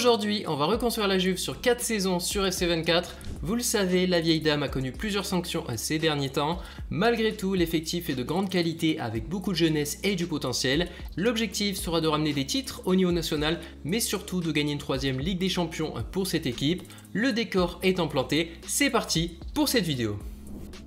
Aujourd'hui, on va reconstruire la Juve sur 4 saisons sur FC24. Vous le savez, la vieille dame a connu plusieurs sanctions ces derniers temps. Malgré tout, l'effectif est de grande qualité avec beaucoup de jeunesse et du potentiel. L'objectif sera de ramener des titres au niveau national, mais surtout de gagner une troisième Ligue des Champions pour cette équipe. Le décor est implanté, c'est parti pour cette vidéo.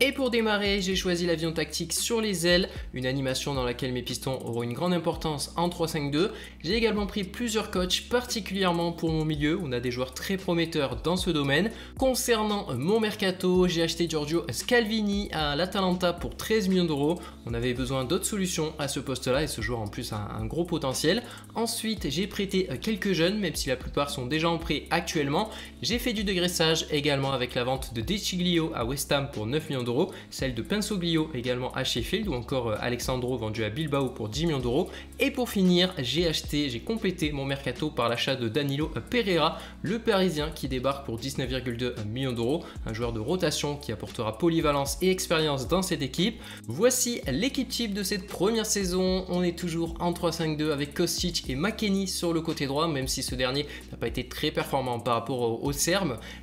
Et pour démarrer, j'ai choisi l'avion tactique sur les ailes, une animation dans laquelle mes pistons auront une grande importance en 3-5-2. J'ai également pris plusieurs coachs, particulièrement pour mon milieu, on a des joueurs très prometteurs dans ce domaine. Concernant mon mercato, j'ai acheté Giorgio Scalvini à l'Atalanta pour 13 millions d'euros. On avait besoin d'autres solutions à ce poste-là et ce joueur en plus a un gros potentiel. Ensuite, j'ai prêté quelques jeunes, même si la plupart sont déjà en prêt actuellement. J'ai fait du dégraissage également avec la vente de Deciglio à West Ham pour 9 millions d'euros celle de Pensoglio également à Sheffield ou encore euh, Alexandro vendu à Bilbao pour 10 millions d'euros. Et pour finir, j'ai acheté, j'ai complété mon mercato par l'achat de Danilo Pereira, le parisien qui débarque pour 19,2 millions d'euros, un joueur de rotation qui apportera polyvalence et expérience dans cette équipe. Voici l'équipe type de cette première saison. On est toujours en 3-5-2 avec Kostic et McKenny sur le côté droit, même si ce dernier n'a pas été très performant par rapport au, au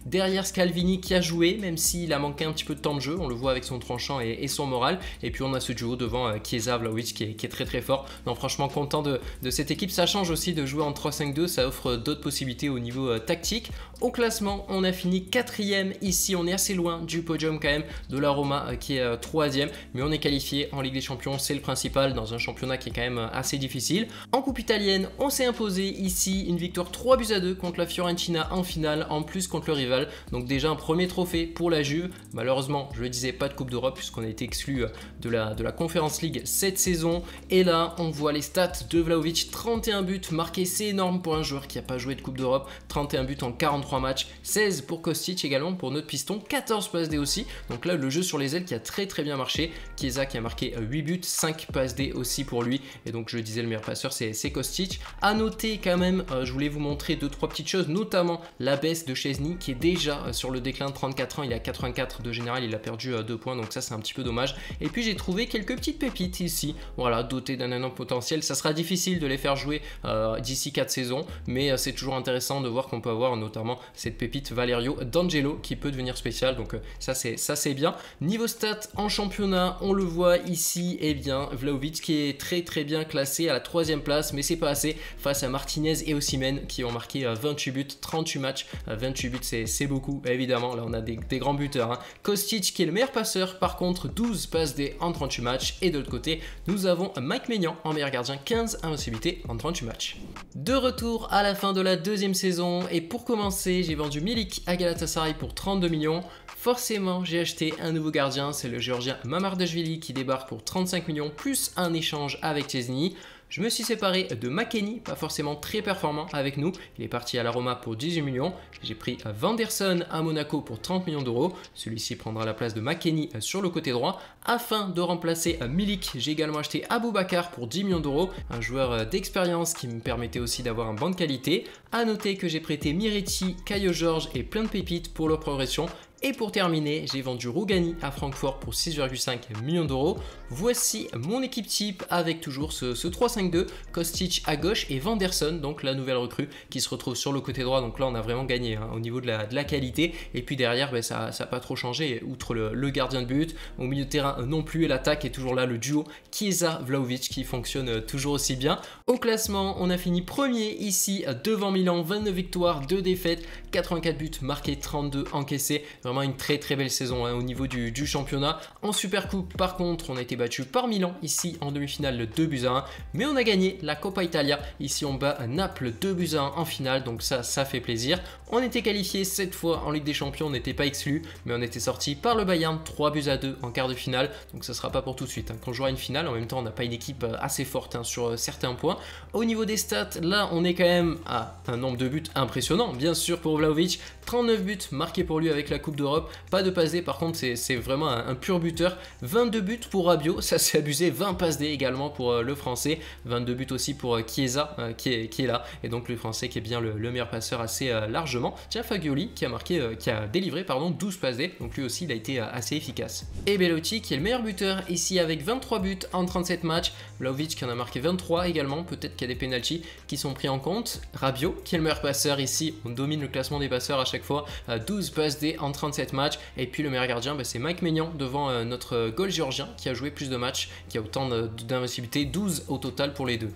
Derrière Scalvini qui a joué, même s'il a manqué un petit peu de temps de jeu, on le voit avec son tranchant et, son moral. Et puis on a ce duo devant euh, Chiesa, Vlaovic qui est, très très fort. Donc franchement content de, cette équipe. Ça change aussi de jouer en 3-5-2, ça offre d'autres possibilités au niveau euh, tactique. Au classement, on a fini quatrième ici. On est assez loin du podium quand même de la Roma euh, qui est troisième, mais on est qualifié en Ligue des Champions, c'est le principal dans un championnat qui est quand même assez difficile. En coupe italienne, on s'est imposé ici une victoire 3 buts à 2 contre la Fiorentina en finale, en plus contre le rival. Donc déjà un premier trophée pour la Juve. Malheureusement, je le disais pas de Coupe d'Europe puisqu'on a été exclu euh, de la, de la Conference League cette saison. Et là, on voit les stats de Vlaovic 31 buts marqués, c'est énorme pour un joueur qui n'a pas joué de Coupe d'Europe. 31 buts en 43 matchs, 16 pour Kostic également pour notre piston, 14 passes D aussi. Donc là, le jeu sur les ailes qui a très très bien marché. Chiesa qui a marqué 8 buts, 5 passes D aussi pour lui. Et donc je disais, le meilleur passeur, c'est Kostic. À noter quand même, euh, je voulais vous montrer deux trois petites choses, notamment la baisse de Chesney qui est déjà euh, sur le déclin de 34 ans. Il a 84 de général, il a perdu deux points, donc ça c'est un petit peu dommage. Et puis j'ai trouvé quelques petites pépites ici, voilà, dotées d'un énorme potentiel. Ça sera difficile de les faire jouer euh, d'ici 4 saisons, mais euh, c'est toujours intéressant de voir qu'on peut avoir notamment cette pépite Valerio D'Angelo qui peut devenir spécial, donc euh, ça c'est ça c'est bien. Niveau stats en championnat, on le voit ici, et eh bien Vlaovic qui est très très bien classé à la troisième place, mais c'est pas assez face à Martinez et Osimhen qui ont marqué 28 buts, 38 matchs, 28 buts c'est beaucoup évidemment, là on a des, grands buteurs. Hein. Kostic qui est le meilleur passeur, par contre 12 passes D en 38 matchs. Et de l'autre côté, nous avons Mike Maignan en meilleur gardien, 15 invincibilités en 38 matchs. De retour à la fin de la deuxième saison, et pour commencer, j'ai vendu Milik à Galatasaray pour 32 millions. Forcément, j'ai acheté un nouveau gardien, c'est le géorgien Mamardashvili qui débarque pour 35 millions, plus un échange avec Chesney. Je me suis séparé de McKenny, pas forcément très performant avec nous. Il est parti à la Roma pour 18 millions. J'ai pris Vanderson à Monaco pour 30 millions d'euros. Celui-ci prendra la place de McKenny sur le côté droit. Afin de remplacer Milik, j'ai également acheté Bakar pour 10 millions d'euros. Un joueur d'expérience qui me permettait aussi d'avoir un banc de qualité. A noter que j'ai prêté Miretti, Caio George et plein de pépites pour leur progression. Et pour terminer, j'ai vendu Rougani à Francfort pour 6,5 millions d'euros. Voici mon équipe type avec toujours ce, 3-5-2, Kostic à gauche et Vanderson, donc la nouvelle recrue qui se retrouve sur le côté droit. Donc là, on a vraiment gagné hein, au niveau de la, qualité. Et puis derrière, ben, ça n'a pas trop changé, outre le, gardien de but. Au milieu de terrain non plus, et l'attaque est toujours là, le duo Chiesa-Vlaovic qui fonctionne toujours aussi bien. Au classement, on a fini premier ici devant Milan, 29 victoires, 2 défaites, 84 buts marqués, 32 encaissés. Vraiment une très très belle saison hein, au niveau du, championnat. En Super Coupe, par contre, on a été battu par Milan ici en demi-finale de 2 buts à 1. Mais on a gagné la Coppa Italia. Ici, on bat Naples 2 buts à 1 en finale. Donc ça, ça fait plaisir. On était qualifié cette fois en Ligue des Champions. On n'était pas exclu, mais on était sorti par le Bayern 3 buts à 2 en quart de finale. Donc ça sera pas pour tout de suite. Hein. Quand on jouera une finale, en même temps, on n'a pas une équipe euh, assez forte hein, sur euh, certains points. Au niveau des stats, là, on est quand même à un nombre de buts impressionnant. Bien sûr, pour Vlaovic, 39 buts marqués pour lui avec la Coupe d'Europe. Pas de passe par contre, c'est vraiment un, pur buteur. 22 buts pour Rabiot, ça s'est abusé. 20 passes D également pour le français. 22 buts aussi pour Chiesa qui est, qui, est, là. Et donc le français qui est bien le, meilleur passeur assez largement. Tiens, Fagioli qui a marqué, qui a délivré pardon, 12 passes D. Donc lui aussi, il a été assez efficace. Et Bellotti qui est le meilleur buteur ici avec 23 buts en 37 matchs. Vlaovic qui en a marqué 23 également. Peut-être qu'il y a des penalties qui sont pris en compte. Rabiot qui est le meilleur passeur ici. On domine le classement des passeurs à chaque fois. 12 passes D en 37 matchs. Et puis le meilleur gardien, bah, c'est Mike Maignan devant euh, notre goal géorgien qui a joué plus de matchs, qui a autant d'invincibilité. 12 au total pour les deux.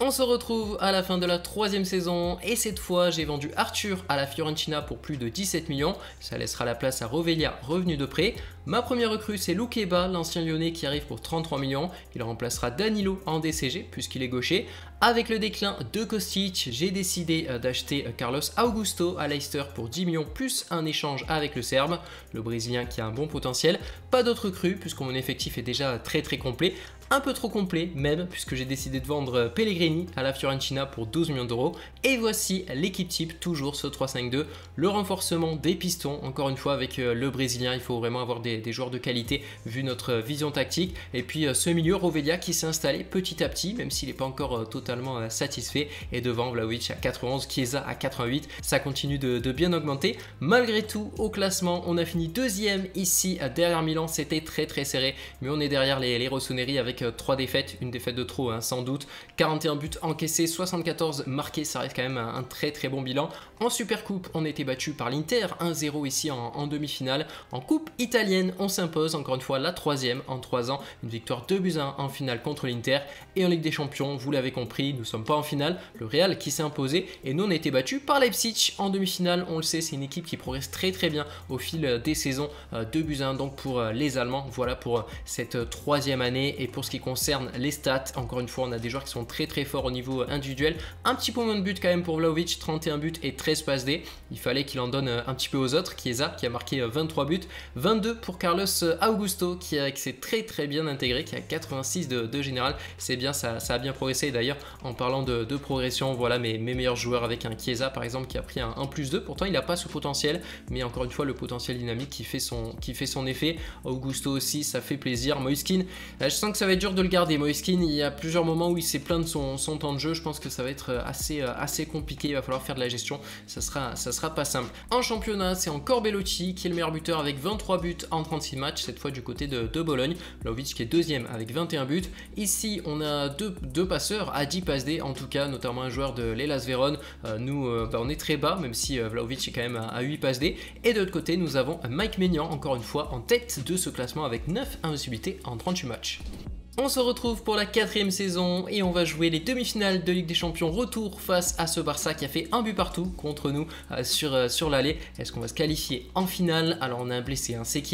On se retrouve à la fin de la troisième saison et cette fois j'ai vendu Arthur à la Fiorentina pour plus de 17 millions, ça laissera la place à Rovelia revenu de prêt. Ma première recrue c'est Loukeba, l'ancien lyonnais qui arrive pour 33 millions, il remplacera Danilo en DCG puisqu'il est gaucher. Avec le déclin de Kostic, j'ai décidé euh, d'acheter euh, Carlos Augusto à Leicester pour 10 millions plus un échange avec le Serbe, le Brésilien qui a un bon potentiel. Pas d'autres recrues puisque mon effectif est déjà très très complet un peu trop complet même puisque j'ai décidé de vendre Pellegrini à la Fiorentina pour 12 millions d'euros. Et voici l'équipe type toujours ce 3-5-2 le renforcement des pistons encore une fois avec euh, le brésilien. Il faut vraiment avoir des, joueurs de qualité vu notre vision tactique. Et puis euh, ce milieu Rovelia qui s'est installé petit à petit même s'il n'est pas encore euh, totalement satisfait. Et devant Vlaovic à 91 Chiesa à 88 ça continue de, bien augmenter. Malgré tout au classement on a fini deuxième ici derrière Milan. C'était très très serré. Mais on est derrière les, les Rossoneri avec 3 défaites, une défaite de trop hein, sans doute, 41 buts encaissés, 74 marqués, ça reste quand même un, très très bon bilan. En Super Coupe, on a été battu par l'Inter, 1-0 ici en, demi-finale. En Coupe italienne, on s'impose encore une fois la troisième en 3 ans, une victoire 2 buts 1 en finale contre l'Inter. Et en Ligue des Champions, vous l'avez compris, nous sommes pas en finale, le Real qui s'est imposé et nous on a été battu par Leipzig en demi-finale. On le sait, c'est une équipe qui progresse très très bien au fil des saisons, 2 buts 1 donc pour euh, les Allemands. Voilà pour euh, cette troisième année et pour ce qui concerne les stats, encore une fois, on a des joueurs qui sont très très forts au niveau individuel. Un petit peu moins de buts quand même pour Vlaovic, 31 buts et 13 passes D. Il fallait qu'il en donne euh, un petit peu aux autres. Chiesa qui a marqué 23 euh, buts, 22 pour Carlos euh, Augusto qui, s'est très très bien intégré, qui a 86 de, général. C'est bien, ça, a bien progressé. D'ailleurs, en parlant de, progression, voilà mes, meilleurs joueurs avec un Chiesa par exemple qui a pris un 1 plus 2. Pourtant, il n'a pas ce potentiel, mais encore une fois, le potentiel dynamique qui fait son, qui fait son effet. Augusto aussi, ça fait plaisir. Moiskin, je sens que ça va dur de le garder. Moiskin, il y a plusieurs moments où il s'est plaint de son, temps de jeu. Je pense que ça va être assez, euh, assez compliqué. Il va falloir faire de la gestion. Ça sera, ça sera pas simple. En championnat, c'est encore Bellotti qui est le meilleur buteur avec 23 buts en 36 matchs. Cette fois du côté de, Bologne. Vlaovic qui est deuxième avec 21 buts. Ici, on a deux, deux passeurs à 10 passes D, en tout cas, notamment un joueur de l'Elas Vérone. Euh, nous, euh, bah, on est très bas, même si Vlaovic est quand même à, 8 passes D. Et de l'autre côté, nous avons Mike Maignan, encore une fois, en tête de ce classement avec 9 invincibilités en 38 matchs. On se retrouve pour la quatrième saison et on va jouer les demi-finales de Ligue des Champions retour face à ce Barça qui a fait un but partout contre nous euh, sur, euh, sur l'allée. Est-ce qu'on va se qualifier en finale? Alors on a un blessé, hein, c'est.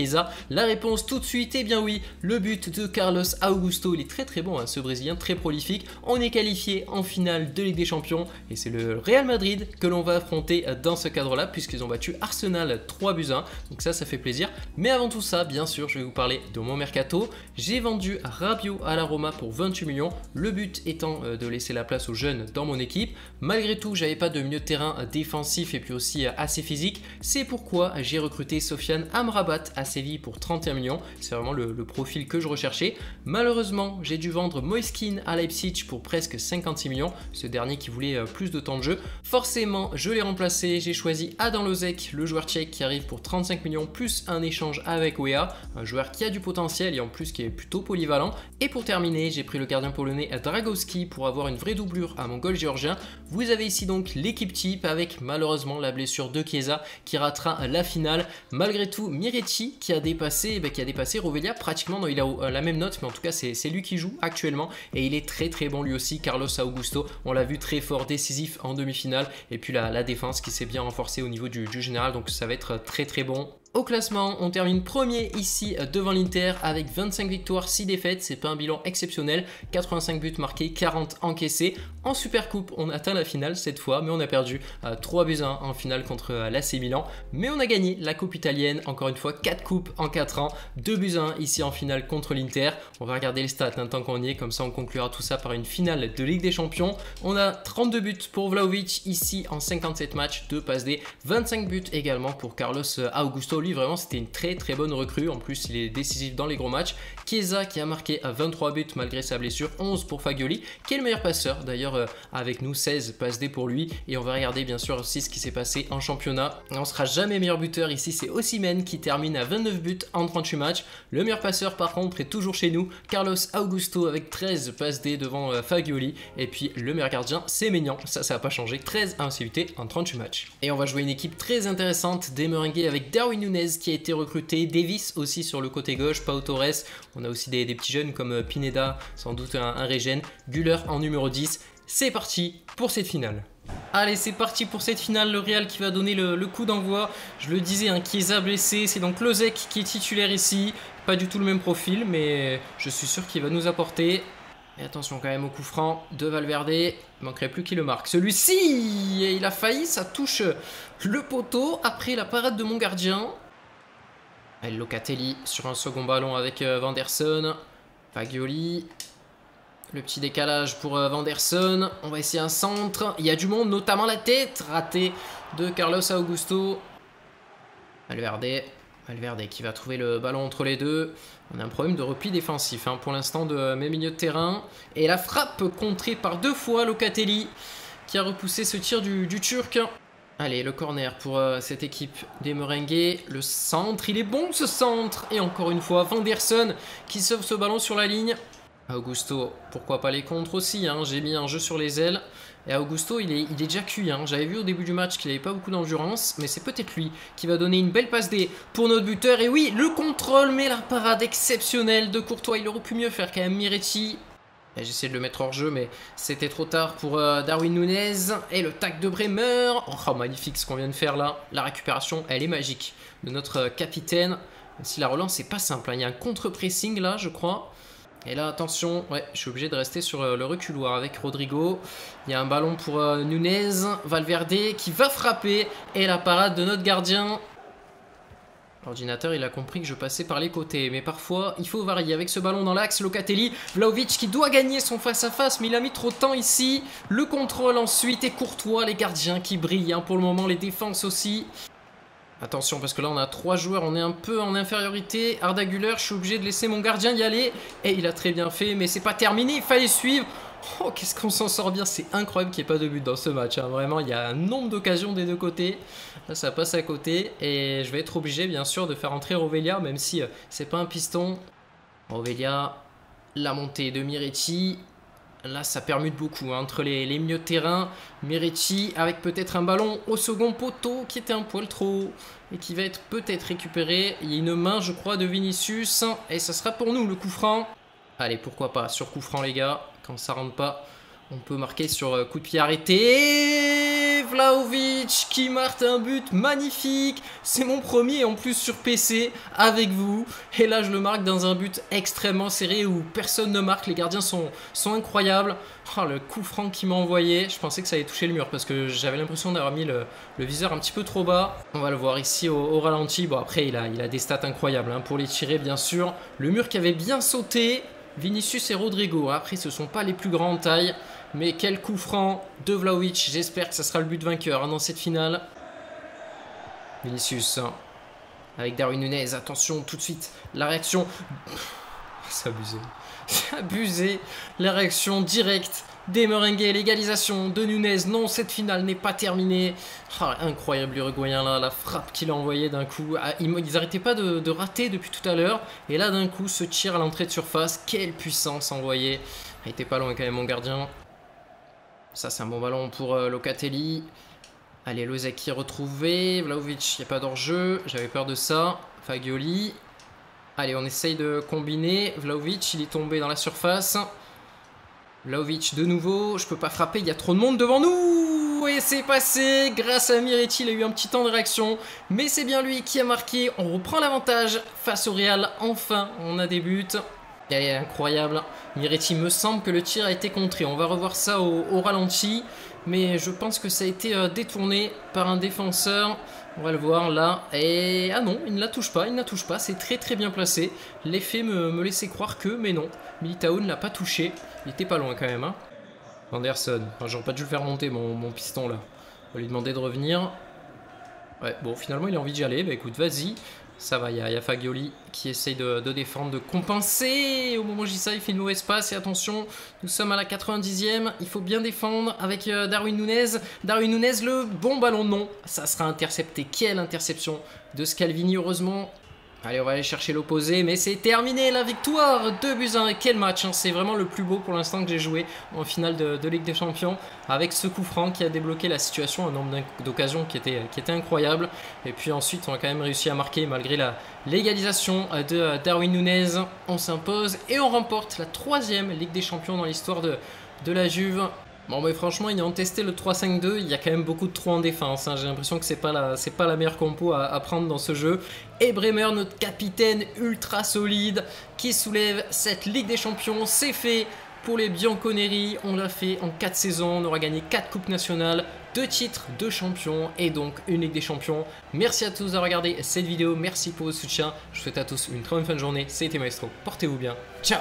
La réponse tout de suite, eh bien oui, le but de Carlos Augusto, il est très très bon, hein, ce Brésilien, très prolifique. On est qualifié en finale de Ligue des Champions et c'est le Real Madrid que l'on va affronter euh, dans ce cadre-là puisqu'ils ont battu Arsenal 3 buts 1. Donc ça, ça fait plaisir. Mais avant tout ça, bien sûr, je vais vous parler de mon mercato. J'ai vendu Rabiot à la Roma pour 28 millions, le but étant euh, de laisser la place aux jeunes dans mon équipe. Malgré tout, j'avais pas de milieu de terrain défensif et puis aussi euh, assez physique, c'est pourquoi j'ai recruté Sofiane Amrabat à Séville pour 31 millions, c'est vraiment le, profil que je recherchais. Malheureusement, j'ai dû vendre Moiskin à Leipzig pour presque 56 millions, ce dernier qui voulait euh, plus de temps de jeu. Forcément, je l'ai remplacé, j'ai choisi Adam Lozek, le joueur tchèque qui arrive pour 35 millions plus un échange avec Wea, un joueur qui a du potentiel et en plus qui est plutôt polyvalent. Et pour terminer, j'ai pris le gardien polonais Dragowski pour avoir une vraie doublure à mon goal géorgien. Vous avez ici donc l'équipe type avec malheureusement la blessure de Chiesa qui ratera la finale. Malgré tout, Miretti qui a dépassé, ben, qui a dépassé Rovelia pratiquement, il a euh, la même note, mais en tout cas c'est lui qui joue actuellement et il est très très bon lui aussi. Carlos Augusto, on l'a vu très fort, décisif en demi-finale et puis la, défense qui s'est bien renforcée au niveau du, du général, donc ça va être très très bon au classement, on termine premier ici euh, devant l'Inter avec 25 victoires, 6 défaites, c'est pas un bilan exceptionnel, 85 buts marqués, 40 encaissés. En Super Coupe, on atteint la finale cette fois, mais on a perdu 3 euh, buts 1 en finale contre euh, l'AC Milan. Mais on a gagné la Coupe italienne, encore une fois 4 coupes en 4 ans, 2 buts 1 ici en finale contre l'Inter. On va regarder les stats tant qu'on y est, comme ça on conclura tout ça par une finale de Ligue des Champions. On a 32 buts pour Vlaovic ici en 57 matchs, 2 passes D, 25 buts également pour Carlos Augusto Lui vraiment c'était une très très bonne recrue. En plus il est décisif dans les gros matchs. Chiesa qui a marqué à 23 buts malgré sa blessure, 11 pour Fagioli, qui est le meilleur passeur d'ailleurs euh, avec nous, 16 passes D pour lui. Et on va regarder bien sûr aussi ce qui s'est passé en championnat. On sera jamais meilleur buteur ici, c'est Osimhen qui termine à 29 buts en 38 matchs. Le meilleur passeur par contre est toujours chez nous, Carlos Augusto avec 13 passes D devant euh, Fagioli. Et puis le meilleur gardien c'est Maignan, ça ça n'a pas changé, 13 insécutés en 38 matchs. Et on va jouer une équipe très intéressante des Merengues avec Darwin Qui a été recruté, Davis aussi sur le côté gauche, Pau Torres, on a aussi des, petits jeunes comme euh, Pineda, sans doute un, un régène, Guller en numéro 10. C'est parti pour cette finale. Allez, c'est parti pour cette finale. Le Real qui va donner le, coup d'envoi. Je le disais, un Chiesa blessé. C'est donc Lozek qui est titulaire ici. Pas du tout le même profil, mais je suis sûr qu'il va nous apporter. Et attention quand même au coup franc de Valverde. Il manquerait plus qu'il le marque. Celui-ci, il a failli. Ça touche le poteau après la parade de mon gardien. Locatelli sur un second ballon avec euh, Vanderson. Fagioli. Le petit décalage pour euh, Vanderson. On va essayer un centre. Il y a du monde, notamment la tête ratée de Carlos Augusto. Valverde. Valverde qui va trouver le ballon entre les deux. On a un problème de repli défensif hein, pour l'instant de mes milieux de terrain. Et la frappe contrée par deux fois Locatelli qui a repoussé ce tir du, Turc. Allez, le corner pour euh, cette équipe des Merengues. Le centre, il est bon ce centre. Et encore une fois, Vanderson qui sauve ce ballon sur la ligne. Augusto, pourquoi pas les contres aussi, hein. j'ai mis un jeu sur les ailes. Et Augusto, il est, il est déjà cuit. Hein. J'avais vu au début du match qu'il n'avait pas beaucoup d'endurance, mais c'est peut-être lui qui va donner une belle passe D pour notre buteur. Et oui, le contrôle, mais la parade exceptionnelle de Courtois. Il aurait pu mieux faire quand même Miretti. J'essaie de le mettre hors jeu, mais c'était trop tard pour euh, Darwin Nunez. Et le tac de Bremer. Oh, magnifique ce qu'on vient de faire là. La récupération, elle est magique de notre euh, capitaine. si la relance, c'est pas simple. Hein. Il y a un contre-pressing là, je crois. Et là, attention, ouais, je suis obligé de rester sur euh, le reculoir avec Rodrigo. Il y a un ballon pour Nunez, Valverde qui va frapper. Et la parade de notre gardien. L'ordinateur, il a compris que je passais par les côtés. Mais parfois, il faut varier. Avec ce ballon dans l'axe, Locatelli, Vlaovic qui doit gagner son face-à-face. mais il a mis trop de temps ici. Le contrôle ensuite. Et Courtois, les gardiens qui brillent. Hein, pour le moment, les défenses aussi. Attention parce que là on a trois joueurs, on est un peu en infériorité. Arda Güler, je suis obligé de laisser mon gardien y aller. Et il a très bien fait, mais c'est pas terminé, il fallait suivre. Oh, qu'est-ce qu'on s'en sort bien, c'est incroyable qu'il n'y ait pas de but dans ce match. Hein. Vraiment, il y a un nombre d'occasions des deux côtés. Là, ça passe à côté. Et je vais être obligé, bien sûr, de faire entrer Rovelia, même si euh, c'est pas un piston. Rovelia, la montée de Miretti. Là, ça permute beaucoup hein, entre les, les, milieux de. Miretti avec peut-être un ballon au second poteau qui était un poil trop et qui va être peut-être récupéré. Il y a une main, je crois, de Vinicius et ça sera pour nous le coup franc. Allez, pourquoi pas sur coup franc, les gars. Quand ça rentre pas, on peut marquer sur euh, coup de pied arrêté. Vlaovic qui marque un but magnifique. C'est mon premier en plus sur PC avec vous. Et là, je le marque dans un but extrêmement serré où personne ne marque. Les gardiens sont, incroyables. Oh, le coup franc qu'il m'a envoyé, je pensais que ça allait toucher le mur parce que j'avais l'impression d'avoir mis le, viseur un petit peu trop bas. On va le voir ici au, ralenti. Bon, après, il a, a des stats incroyables hein, pour les tirer, bien sûr. Le mur qui avait bien sauté. Vinicius et Rodrigo. Après, ce sont pas les plus grandes tailles. Mais quel coup franc de Vlaovic. J'espère que ça sera le but vainqueur hein, dans cette finale. Vinicius hein. avec Darwin Nunez. Attention tout de suite. La réaction. C'est abusé. C'est abusé. La réaction directe des Merengues. L'égalisation de Nunez. Non, cette finale n'est pas terminée. Ah, incroyable l'Uruguayen là. La frappe qu'il a envoyée d'un coup. Ah, ils n'arrêtaient pas de, rater depuis tout à l'heure. Et là d'un coup, ce tir à l'entrée de surface. Quelle puissance envoyée. Il était pas loin quand même mon gardien. Ça, c'est un bon ballon pour euh, Locatelli. Allez, est retrouvé. Vlaovic, il n'y a pas d'enjeu. J'avais peur de ça. Fagioli. Allez, on essaye de combiner. Vlaovic, il est tombé dans la surface. Vlaovic de nouveau. Je peux pas frapper, il y a trop de monde devant nous. Et c'est passé. Grâce à Miretti, il a eu un petit temps de réaction. Mais c'est bien lui qui a marqué. On reprend l'avantage face au Real. Enfin, on a des buts. Est incroyable. Miretti, me semble que le tir a été contré. On va revoir ça au, ralenti. Mais je pense que ça a été euh, détourné par un défenseur. On va le voir là. Et ah non, il ne la touche pas. Il ne la touche pas. C'est très très bien placé. L'effet me, laissait croire que, mais non. Militao ne l'a pas touché. Il était pas loin quand même. Hein. Anderson. J'aurais pas dû le faire monter mon, piston là. On va lui demander de revenir. Ouais, bon, finalement, il a envie d'y aller. Bah écoute, vas-y. Ça va, il y, a Fagioli qui essaye de, défendre, de compenser. Au moment où dis ça, il fait une mauvaise passe. Et attention, nous sommes à la 90e. Il faut bien défendre avec euh, Darwin Nunez. Darwin Nunez, le bon ballon, non. Ça sera intercepté. Quelle interception de Scalvini, heureusement. Allez, on va aller chercher l'opposé, mais c'est terminé la victoire 2 buts 1. Quel match, hein. c'est vraiment le plus beau pour l'instant que j'ai joué en finale de, Ligue des Champions avec ce coup franc qui a débloqué la situation, un nombre d'occasions qui était, incroyable. Et puis ensuite, on a quand même réussi à marquer malgré la légalisation de Darwin Nunez. On s'impose et on remporte la troisième Ligue des Champions dans l'histoire de la Juve. Bon, mais franchement, ont testé le 3-5-2. Il y a quand même beaucoup de trous en défense. Hein. J'ai l'impression que c'est pas la, pas la meilleure compo à, prendre dans ce jeu. Et Bremer, notre capitaine ultra solide, qui soulève cette Ligue des Champions, c'est fait. Pour les Bianconeri, on l'a fait en 4 saisons. On aura gagné 4 coupes nationales, 2 titres de champion et donc une Ligue des Champions. Merci à tous d'avoir regardé cette vidéo. Merci pour votre soutien. Je vous souhaite à tous une très bonne fin de journée. C'était Maestro. Portez-vous bien. Ciao